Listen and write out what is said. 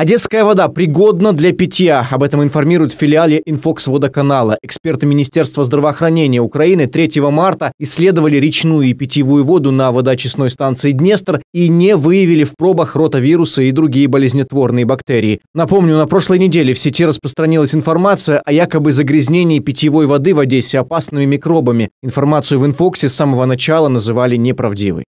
Одесская вода пригодна для питья. Об этом информируют в филиале Инфокс водоканала. Эксперты Министерства здравоохранения Украины 3 марта исследовали речную и питьевую воду на водоочистной станции Днестр и не выявили в пробах ротавируса и другие болезнетворные бактерии. Напомню, на прошлой неделе в сети распространилась информация о якобы загрязнении питьевой воды в Одессе опасными микробами. Информацию в Инфоксе с самого начала называли неправдивой.